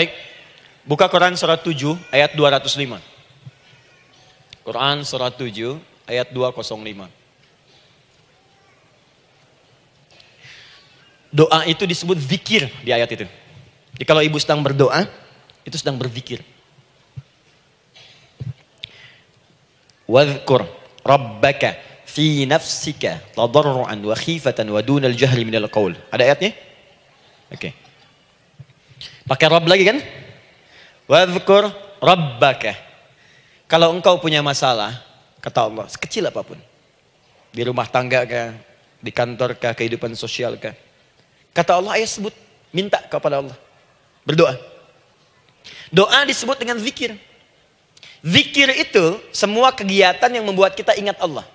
Baik, buka Quran surat 7 ayat 205. Quran surat 7 ayat 205. Doa itu disebut zikir di ayat itu. Jadi kalau ibu sedang berdoa, itu sedang berzikir. Wadhkur rabbaka fi nafsika tadarruan wa khifatan wa dunal jahri minal qaul. Ada ayatnya? Oke. Okay. Pakai Rabb lagi kan? Wadhkur rabbaka. Kalau engkau punya masalah, kata Allah, sekecil apa pun. Di rumah tangga kah, di kantor kah, kehidupan sosial kah. Kata Allah, ayah sebut, minta kepada Allah. Berdoa. Doa disebut dengan zikir. Zikir itu semua kegiatan yang membuat kita ingat Allah.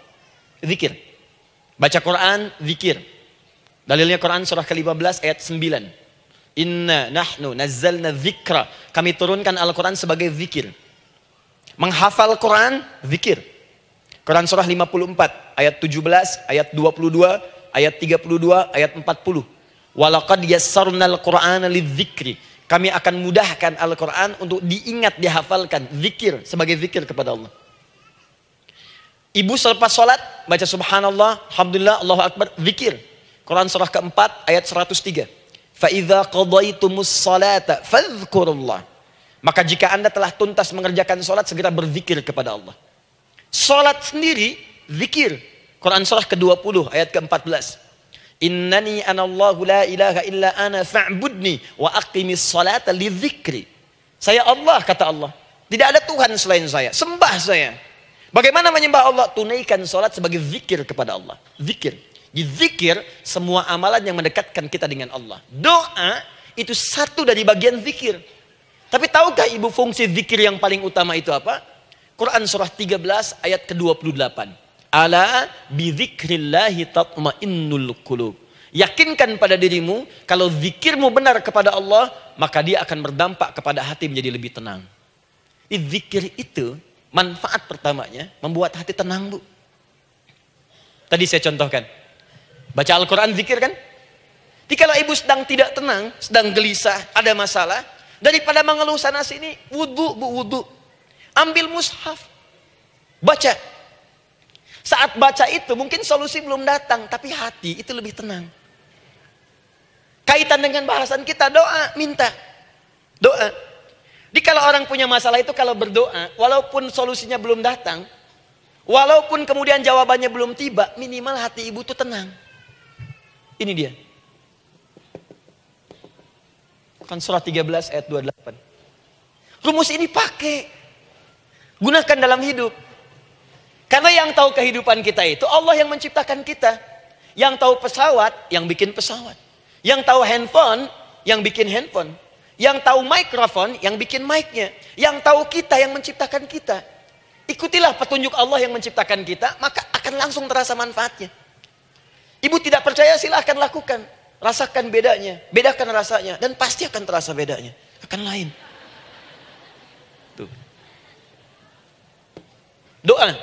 Zikir. Baca Quran, zikir. Dalilnya Quran surah ke-15 ayat 9. Inna nahnu nazzalna zikra. Kami turunkan Al-Quran sebagai zikir. Menghafal Quran, zikir. Quran surah 54 ayat 17, ayat 22, ayat 32, ayat 40. Walaqad yassarnal Qur'ana lidzikri kami akan mudahkan Al-Quran untuk diingat, dihafalkan. Zikir, sebagai zikir kepada Allah. Ibu selepas sholat, baca subhanallah, alhamdulillah, Allahu Akbar, zikir. Quran surah keempat, ayat 103. Fa'idha qadaitumus salata fadhkurullah. Maka jika anda telah tuntas mengerjakan sholat, segera berzikir kepada Allah. Sholat sendiri, zikir. Quran Surah ke-20 ayat ke-14. Innani anallahu la ilaha illa ana fa'budni wa aqimis salata li zikri. Saya Allah, kata Allah. Tidak ada Tuhan selain saya. Sembah saya. Bagaimana menyembah Allah? Tunaikan sholat sebagai zikir kepada Allah. Zikir. Di zikir semua amalan yang mendekatkan kita dengan Allah. Doa itu satu dari bagian zikir. Tapi tahukah ibu fungsi zikir yang paling utama itu apa? Quran surah 13 ayat ke-28. Ala bidzikrillahi tatmainnul qulub. Yakinkan pada dirimu kalau zikirmu benar kepada Allah, maka dia akan berdampak kepada hati menjadi lebih tenang. Di zikir itu manfaat pertamanya membuat hati tenang, Bu. Tadi saya contohkan. Baca Al-Qur'an zikir kan? Jadi kalau ibu sedang tidak tenang, sedang gelisah, ada masalah, daripada mengeluh sana sini, wudhu, bu, wudhu. Ambil mushaf. Baca. Saat baca itu mungkin solusi belum datang, tapi hati itu lebih tenang. Kaitan dengan bahasan kita doa, minta. Doa. Jadi kalau orang punya masalah itu kalau berdoa, walaupun solusinya belum datang, walaupun kemudian jawabannya belum tiba, minimal hati ibu itu tenang. Ini dia. Kan surah 13 ayat 28. Rumus ini pakai. Gunakan dalam hidup. Karena yang tahu kehidupan kita itu Allah yang menciptakan kita. Yang tahu pesawat, yang bikin pesawat. Yang tahu handphone, yang bikin handphone. Yang tahu mikrofon, yang bikin mic-nya. Yang tahu kita, yang menciptakan kita. Ikutilah petunjuk Allah yang menciptakan kita, maka akan langsung terasa manfaatnya. Ibu tidak percaya, silahkan lakukan. Rasakan bedanya, bedakan rasanya, dan pasti akan terasa bedanya. Akan lain. Tuh. Doa.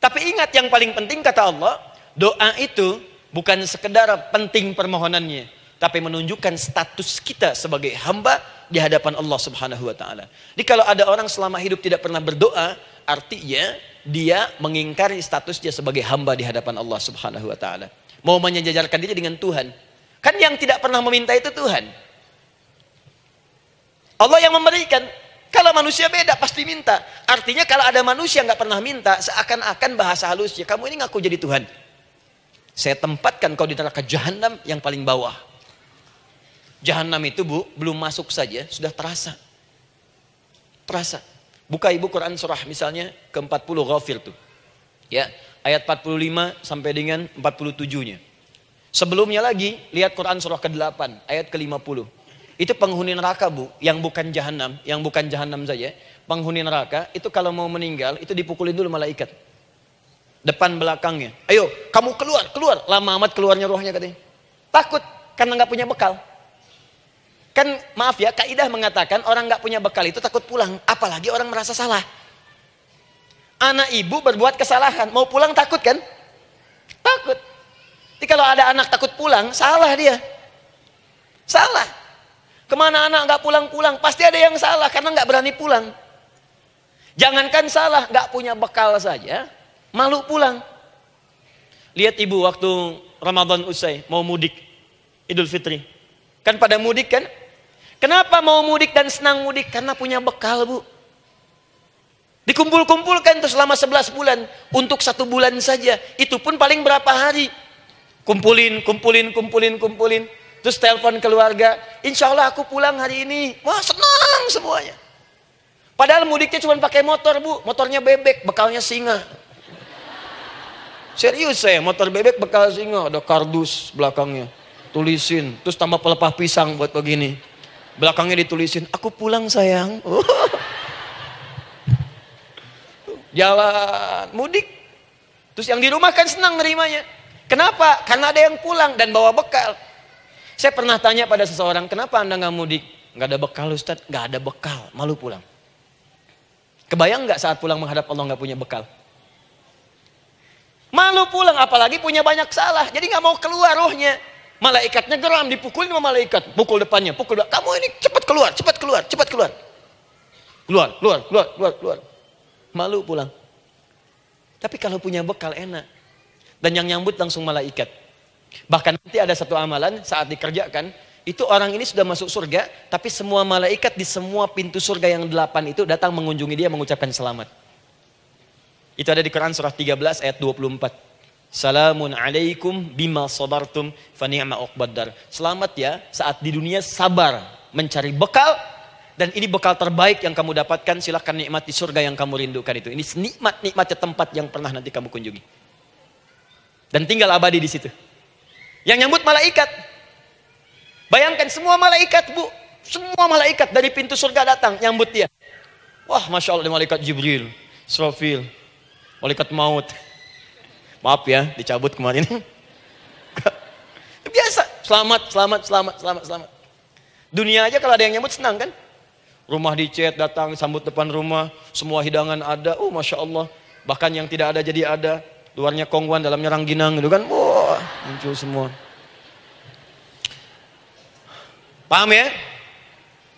Tapi ingat yang paling penting kata Allah, doa itu bukan sekedar penting permohonannya, tapi menunjukkan status kita sebagai hamba di hadapan Allah Subhanahu wa taala. Jadi kalau ada orang selama hidup tidak pernah berdoa, artinya dia mengingkari status dia sebagai hamba di hadapan Allah Subhanahu wa taala. Mau menyejajarkan diri dengan Tuhan. Kan yang tidak pernah meminta itu Tuhan. Allah yang memberikan, kalau manusia beda pasti minta. Artinya kalau ada manusia nggak pernah minta, seakan-akan bahasa halusnya kamu ini ngaku jadi Tuhan. Saya tempatkan kau di neraka jahanam yang paling bawah. Jahanam itu bu, belum masuk saja sudah terasa. Terasa. Buka ibu Quran surah misalnya ke-40 Ghafir tuh. Ya, ayat 45 sampai dengan 47-nya. Sebelumnya lagi, lihat Quran surah ke-8, ayat ke-50. Itu penghuni neraka bu, yang bukan jahanam, yang bukan jahanam saja. Penghuni neraka itu kalau mau meninggal itu dipukulin dulu malaikat. Depan belakangnya. Ayo kamu keluar, keluar. Lama amat keluarnya rohnya katanya. Takut karena nggak punya bekal. Kan maaf ya, kaidah mengatakan orang nggak punya bekal itu takut pulang. Apalagi orang merasa salah. Anak ibu berbuat kesalahan, mau pulang takut kan? Takut. Jadi kalau ada anak takut pulang, salah dia. Salah. Ke mana anak nggak pulang-pulang? Pasti ada yang salah karena nggak berani pulang. Jangankan salah, nggak punya bekal saja, malu pulang. Lihat ibu waktu Ramadan usai, mau mudik, Idul Fitri. Kan pada mudik kan? Kenapa mau mudik dan senang mudik? Karena punya bekal bu. Dikumpul-kumpulkan itu selama 11 bulan. Untuk satu bulan saja. Itu pun paling berapa hari. Kumpulin, kumpulin, kumpulin, kumpulin. Terus telepon keluarga. Insya Allah aku pulang hari ini. Wah senang semuanya. Padahal mudiknya cuma pakai motor bu. Motornya bebek, bekalnya singa. Serius saya, motor bebek bekal singa. Ada kardus belakangnya. Tulisin. Terus tambah pelepah pisang buat begini. Belakangnya ditulisin, aku pulang sayang. jalan mudik. Terus yang di rumah kan senang nerimanya. Kenapa? Karena ada yang pulang dan bawa bekal. Saya pernah tanya pada seseorang, kenapa anda nggak mudik? Nggak ada bekal Ustaz, nggak ada bekal, malu pulang. Kebayang nggak saat pulang menghadap Allah nggak punya bekal? Malu pulang, apalagi punya banyak salah. Jadi nggak mau keluar rohnya. Malaikatnya geram, dipukulin sama malaikat. Pukul depannya, pukul depan. Kamu ini cepat keluar, cepat keluar, cepat keluar. Keluar, keluar, keluar, keluar, keluar malu pulang. Tapi kalau punya bekal enak. Dan yang nyambut langsung malaikat. Bahkan nanti ada satu amalan saat dikerjakan, itu orang ini sudah masuk surga, tapi semua malaikat di semua pintu surga yang delapan itu datang mengunjungi dia mengucapkan selamat. Itu ada di Quran surah 13 ayat 24. Salamun alaikum bima sabartum fa ni'ma Selamat ya saat di dunia sabar mencari bekal dan ini bekal terbaik yang kamu dapatkan, silahkan nikmati surga yang kamu rindukan itu. Ini nikmat-nikmatnya tempat yang pernah nanti kamu kunjungi. Dan tinggal abadi di situ. Yang nyambut malaikat. Bayangkan semua malaikat bu, semua malaikat dari pintu surga datang nyambut dia. Wah, masya Allah, malaikat Jibril, Srofil, malaikat maut. Maaf ya, dicabut kemarin. Biasa, selamat, selamat, selamat, selamat, selamat. Dunia aja kalau ada yang nyambut senang kan? Rumah dicet, datang sambut depan rumah, semua hidangan ada. Oh, masya Allah. Bahkan yang tidak ada jadi ada. Luarnya kongguan, dalamnya rangginang gitu kan. Wah, muncul semua. Paham ya?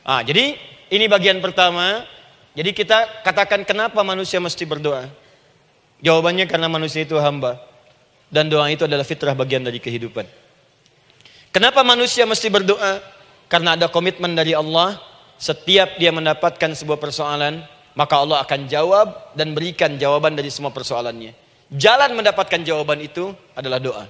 Ah, jadi ini bagian pertama. Jadi kita katakan kenapa manusia mesti berdoa? Jawabannya karena manusia itu hamba. Dan doa itu adalah fitrah bagian dari kehidupan. Kenapa manusia mesti berdoa? Karena ada komitmen dari Allah setiap dia mendapatkan sebuah persoalan, maka Allah akan jawab dan berikan jawaban dari semua persoalannya. Jalan mendapatkan jawaban itu adalah doa.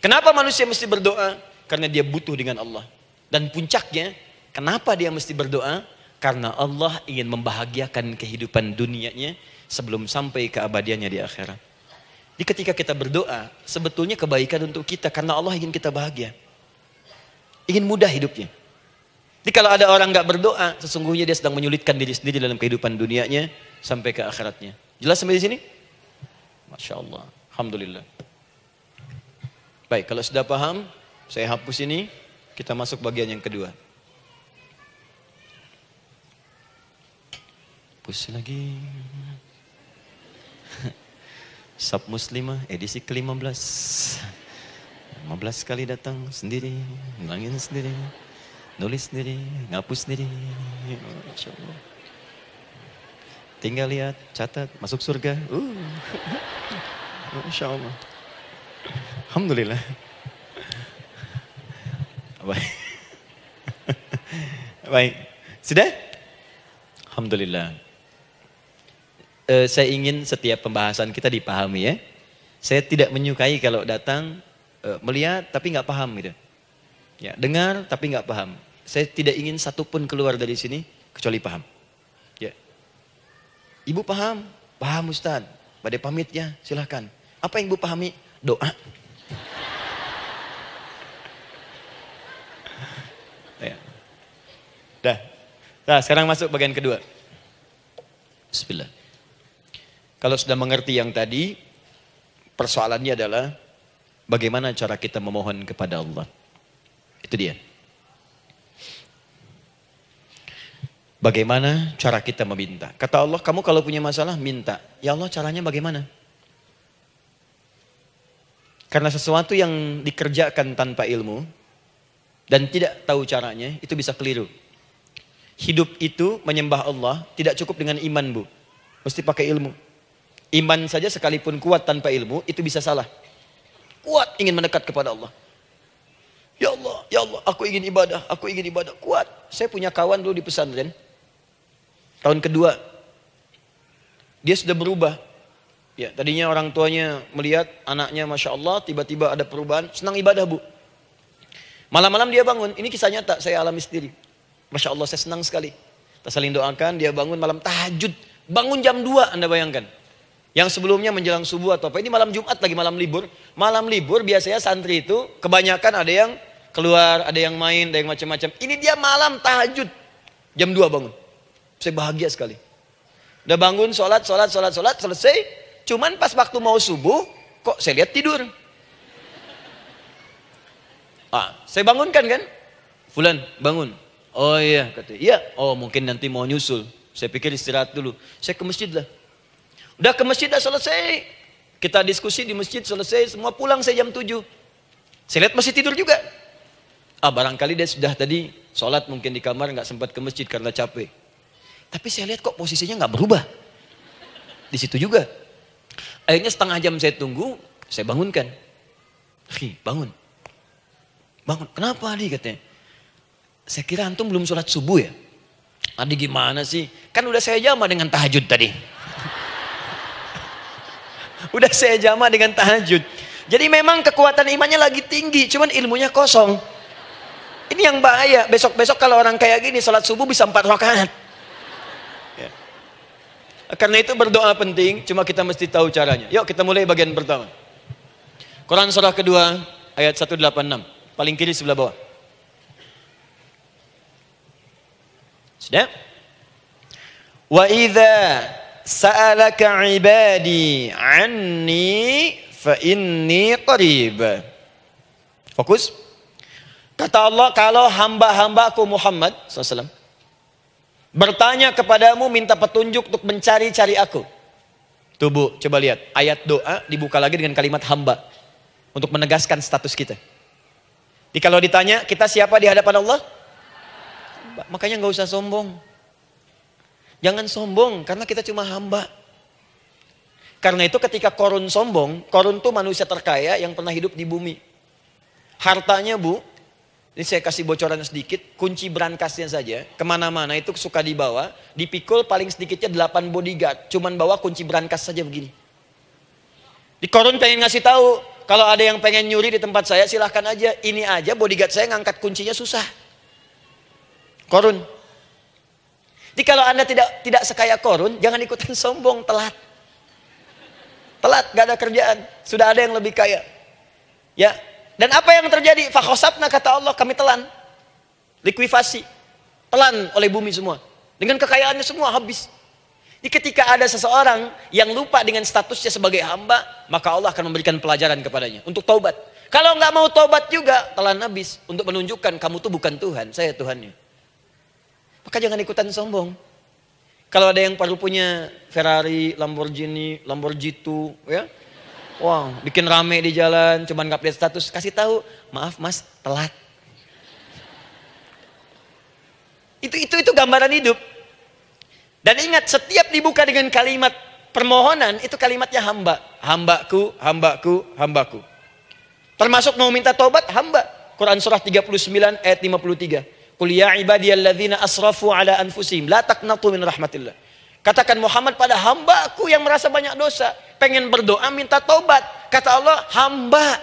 Kenapa manusia mesti berdoa? Karena dia butuh dengan Allah. Dan puncaknya, kenapa dia mesti berdoa? Karena Allah ingin membahagiakan kehidupan dunianya sebelum sampai keabadiannya di akhirat. Jadi ketika kita berdoa, sebetulnya kebaikan untuk kita karena Allah ingin kita bahagia. Ingin mudah hidupnya. Jadi kalau ada orang nggak berdoa, sesungguhnya dia sedang menyulitkan diri sendiri dalam kehidupan dunianya sampai ke akhiratnya. Jelas sampai di sini? Masya Allah. Alhamdulillah. Baik, kalau sudah paham, saya hapus ini. Kita masuk bagian yang kedua. Hapus lagi. Sab Muslimah edisi ke-15. 15 kali datang sendiri, ngilangin sendiri nulis sendiri, ngapus sendiri. Masya Allah. Tinggal lihat, catat, masuk surga. Uh. Masya Allah. Alhamdulillah. Baik. Baik. Sudah? Alhamdulillah. Uh, saya ingin setiap pembahasan kita dipahami ya. Saya tidak menyukai kalau datang uh, melihat tapi nggak paham gitu. Ya, dengar tapi nggak paham. Saya tidak ingin satupun keluar dari sini kecuali paham. Ya. Ibu paham? Paham Ustaz. Pada pamit ya, silahkan. Apa yang ibu pahami? Doa. ya. Dah. Nah, sekarang masuk bagian kedua. Bismillah. Kalau sudah mengerti yang tadi, persoalannya adalah bagaimana cara kita memohon kepada Allah. Itu dia. Bagaimana cara kita meminta? Kata Allah, kamu kalau punya masalah minta. Ya Allah caranya bagaimana? Karena sesuatu yang dikerjakan tanpa ilmu, dan tidak tahu caranya, itu bisa keliru. Hidup itu menyembah Allah tidak cukup dengan iman, Bu. Mesti pakai ilmu. Iman saja sekalipun kuat tanpa ilmu, itu bisa salah. Kuat ingin mendekat kepada Allah. Ya Allah, ya Allah, aku ingin ibadah, aku ingin ibadah. Kuat. Saya punya kawan dulu di pesantren. Tahun kedua, dia sudah berubah. Ya, tadinya orang tuanya melihat anaknya, masya Allah, tiba-tiba ada perubahan, senang ibadah bu. Malam-malam dia bangun, ini kisah nyata, saya alami sendiri. Masya Allah, saya senang sekali. Kita saling doakan, dia bangun malam tahajud. Bangun jam 2, Anda bayangkan. Yang sebelumnya menjelang subuh atau apa. Ini malam Jumat lagi, malam libur. Malam libur biasanya santri itu kebanyakan ada yang keluar, ada yang main, ada yang macam-macam. Ini dia malam tahajud. Jam 2 bangun. Saya bahagia sekali. Udah bangun, sholat, sholat, sholat, sholat, selesai. Cuman pas waktu mau subuh, kok saya lihat tidur. Ah, saya bangunkan kan? Fulan, bangun. Oh iya, kata iya. Oh mungkin nanti mau nyusul. Saya pikir istirahat dulu. Saya ke masjid lah. Udah ke masjid dah selesai. Kita diskusi di masjid selesai. Semua pulang saya jam 7. Saya lihat masih tidur juga. Ah barangkali dia sudah tadi sholat mungkin di kamar nggak sempat ke masjid karena capek. Tapi saya lihat kok posisinya nggak berubah. Di situ juga. Akhirnya setengah jam saya tunggu, saya bangunkan. Hi, bangun. Bangun. Kenapa Adi katanya? Saya kira antum belum sholat subuh ya? Adi gimana sih? Kan udah saya jama dengan tahajud tadi. Udah saya jama dengan tahajud. Jadi memang kekuatan imannya lagi tinggi, cuman ilmunya kosong. Ini yang bahaya. Besok-besok kalau orang kayak gini sholat subuh bisa empat rakaat. Karena itu berdoa penting, cuma kita mesti tahu caranya. Yuk kita mulai bagian pertama. Quran surah kedua ayat 186, paling kiri sebelah bawah. Sudah? Wa idza sa'alaka 'ibadi 'anni fa inni qarib. Fokus. Kata Allah, kalau hamba-hambaku Muhammad SAW bertanya kepadamu minta petunjuk untuk mencari-cari aku. Tuh Bu, coba lihat. Ayat doa dibuka lagi dengan kalimat hamba. Untuk menegaskan status kita. Jadi kalau ditanya, kita siapa di hadapan Allah? Makanya nggak usah sombong. Jangan sombong, karena kita cuma hamba. Karena itu ketika korun sombong, korun tuh manusia terkaya yang pernah hidup di bumi. Hartanya bu, ini saya kasih bocoran sedikit, kunci berangkasnya saja, ke mana-mana itu suka dibawa, dipikul paling sedikitnya 8 bodyguard, cuman bawa kunci berangkas saja begini. Di korun pengen ngasih tahu, kalau ada yang pengen nyuri di tempat saya silahkan aja, ini aja bodyguard saya ngangkat kuncinya susah. Korun. Jadi kalau anda tidak tidak sekaya korun, jangan ikutan sombong, telat. Telat, gak ada kerjaan, sudah ada yang lebih kaya. Ya, dan apa yang terjadi? Fakhosabna kata Allah kami telan. Likuifasi. Telan oleh bumi semua. Dengan kekayaannya semua habis. Jadi ketika ada seseorang yang lupa dengan statusnya sebagai hamba, maka Allah akan memberikan pelajaran kepadanya untuk taubat. Kalau nggak mau taubat juga, telan habis untuk menunjukkan kamu tuh bukan Tuhan, saya Tuhannya. Maka jangan ikutan sombong. Kalau ada yang perlu punya Ferrari, Lamborghini, Lamborghini, ya, Wow, bikin rame di jalan, cuman update status, kasih tahu, maaf mas, telat. Itu itu itu gambaran hidup. Dan ingat, setiap dibuka dengan kalimat permohonan, itu kalimatnya hamba. Hambaku, hambaku, hambaku. Termasuk mau minta tobat, hamba. Quran surah 39 ayat 53. Qul ya ibadiyalladzina asrafu ala anfusihim la taqnatu rahmatillah. Katakan Muhammad pada hambaku yang merasa banyak dosa pengen berdoa minta tobat. Kata Allah, hamba.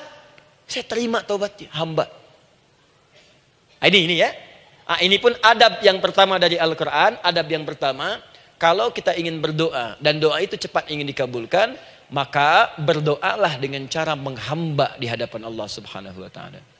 Saya terima tobatnya, hamba. Ah, ini ini ya. Ah, ini pun adab yang pertama dari Al-Quran. Adab yang pertama, kalau kita ingin berdoa dan doa itu cepat ingin dikabulkan, maka berdoalah dengan cara menghamba di hadapan Allah Subhanahu wa taala.